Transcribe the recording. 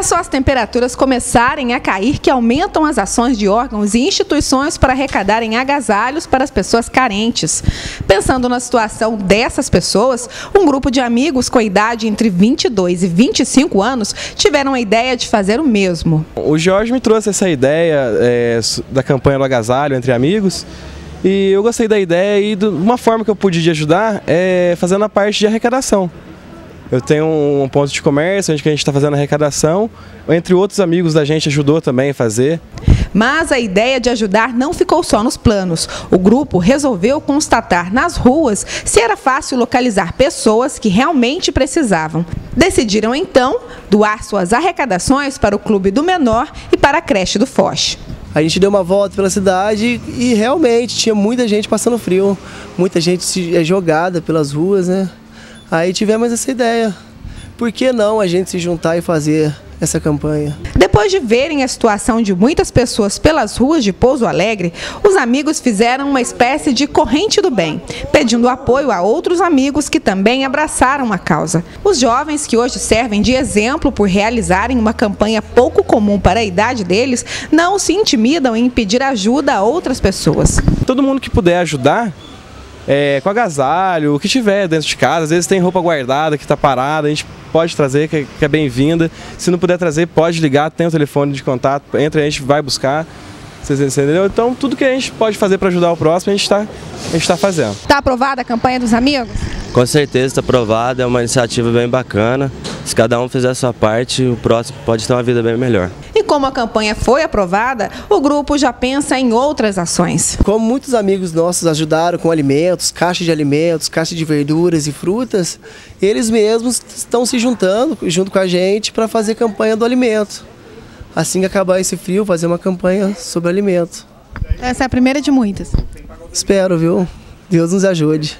É só as temperaturas começarem a cair que aumentam as ações de órgãos e instituições para arrecadarem agasalhos para as pessoas carentes. Pensando na situação dessas pessoas, um grupo de amigos com idade entre 22 e 25 anos tiveram a ideia de fazer o mesmo. O Jorge me trouxe essa ideia é, da campanha do agasalho entre amigos. E eu gostei da ideia e uma forma que eu pude ajudar é fazendo a parte de arrecadação. Eu tenho um ponto de comércio onde a gente está fazendo arrecadação, entre outros amigos da gente ajudou também a fazer. Mas a ideia de ajudar não ficou só nos planos. O grupo resolveu constatar nas ruas se era fácil localizar pessoas que realmente precisavam. Decidiram então doar suas arrecadações para o Clube do Menor e para a creche do Foch. A gente deu uma volta pela cidade e realmente tinha muita gente passando frio, muita gente é, jogada pelas ruas, né? Aí tivemos essa ideia. Por que não a gente se juntar e fazer essa campanha? Depois de verem a situação de muitas pessoas pelas ruas de Pouso Alegre, os amigos fizeram uma espécie de corrente do bem, pedindo apoio a outros amigos que também abraçaram a causa. Os jovens que hoje servem de exemplo por realizarem uma campanha pouco comum para a idade deles, não se intimidam em pedir ajuda a outras pessoas. Todo mundo que puder ajudar, é, com agasalho, o que tiver dentro de casa. Às vezes tem roupa guardada que está parada, a gente pode trazer, que, que é bem-vinda. Se não puder trazer, pode ligar, tem o telefone de contato, entra, a gente vai buscar. Vocês entenderam? Então, tudo que a gente pode fazer para ajudar o próximo, a gente está tá fazendo. Está aprovada a campanha dos amigos? Com certeza está aprovada, é uma iniciativa bem bacana. Se cada um fizer a sua parte, o próximo pode ter uma vida bem melhor. Como a campanha foi aprovada, o grupo já pensa em outras ações. Como muitos amigos nossos ajudaram com alimentos, caixa de alimentos, caixa de verduras e frutas, eles mesmos estão se juntando junto com a gente para fazer campanha do alimento. Assim que acabar esse frio, fazer uma campanha sobre alimento. Essa é a primeira de muitas. Espero, viu? Deus nos ajude.